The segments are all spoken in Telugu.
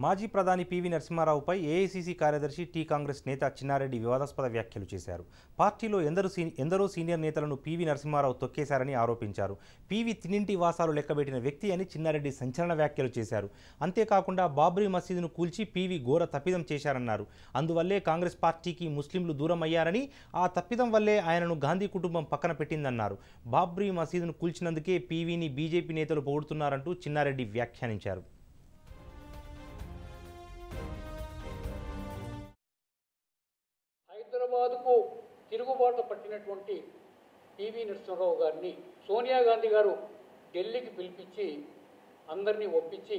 మాజీ ప్రధాని పివి నరసింహారావుపై ఏఐసీసీ కార్యదర్శి టీ కాంగ్రెస్ నేత చిన్నారెడ్డి వివాదాస్పద వ్యాఖ్యలు చేశారు. పార్టీలో ఎందరో సీ ఎందరో సీనియర్ నేతలను పివి నరసింహారావు తొక్కేశారని ఆరోపించారు. పివి తిన్నింటి వాసాలు లెక్కబెట్టిన వ్యక్తి అని చిన్నారెడ్డి సంచలన వ్యాఖ్యలు చేశారు. అంతేకాకుండా బాబ్రీ మసీదును కూల్చి పివి ఘోర తప్పిదం చేశారన్నారు. అందువల్లే కాంగ్రెస్ పార్టీకి ముస్లింలు దూరం అయ్యారని ఆ తప్పిదం వల్లే ఆయనను గాంధీ కుటుంబం పక్కన పెట్టిందన్నారు. బాబ్రీ మసీదును కూల్చినందుకే పీవీని బీజేపీ నేతలు పొగుడుతున్నారంటూ చిన్నారెడ్డి వ్యాఖ్యానించారు. హైదరాబాదుకు తిరుగుబాటు పట్టినటువంటి పివి నరసింహరావు గారిని సోనియా గాంధీ గారు ఢిల్లీకి పిలిపించి అందరినీ ఒప్పించి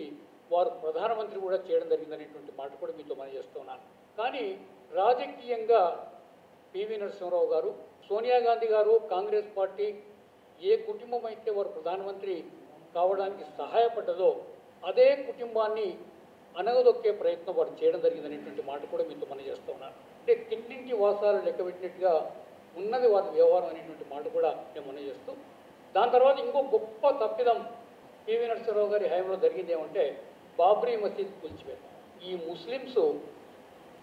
వారు ప్రధానమంత్రి కూడా చేయడం జరిగిందనేటువంటి మాట కూడా మీతో మనం చేస్తున్నాను కానీ రాజకీయంగా పివి నరసింహరావు గారు సోనియా గాంధీ గారు కాంగ్రెస్ పార్టీ ఏ కుటుంబం అయితే వారు ప్రధానమంత్రి కావడానికి సహాయపడ్డదో అదే కుటుంబాన్ని అనగదొక్కే ప్రయత్నం వారు చేయడం జరిగిందనేటువంటి మాట కూడా మీతో మనం చేస్తూ ఉన్నాను అంటే కింటింటి వాసాలు లెక్కబెట్టినట్టుగా ఉన్నది వారి వ్యవహారం అనేటువంటి మాట కూడా నేను మనం చేస్తూ దాని తర్వాత ఇంకో గొప్ప తప్పిదం పివి నరసింహరావు గారి హయాంలో జరిగింది ఏమంటే బాబ్రీ మసీద్ కూల్చివేత. ఈ ముస్లిమ్స్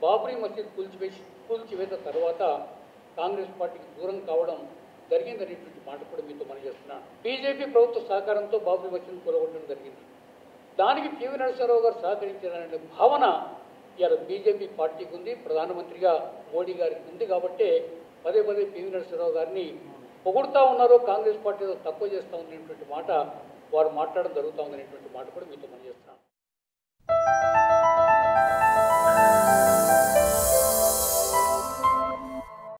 బాబ్రీ మసీద్ కూల్చివేసి కూల్చివేత తర్వాత కాంగ్రెస్ పార్టీకి దూరం కావడం జరిగిందనేటువంటి మాట కూడా మీతో మనం చేస్తున్నాను బీజేపీ ప్రభుత్వ సహకారంతో బాబ్రీ మసీద్ కూలగొట్టడం జరిగింది. దానికి పివి నరసింహరావు గారు సహకరించారనే భావన ఇవాళ బీజేపీ పార్టీకి ఉంది. ప్రధానమంత్రిగా మోడీ గారికి ఉంది కాబట్టి పదే పదే పివి నరసింహరావు గారిని పొగుడుతూ ఉన్నారు కాంగ్రెస్ పార్టీతో తక్కువ చేస్తూ ఉన్నటువంటి మాట వారు మాట్లాడడం జరుగుతూ ఉందనేటువంటి మాట కూడా మీతో పనిచేస్తున్నాను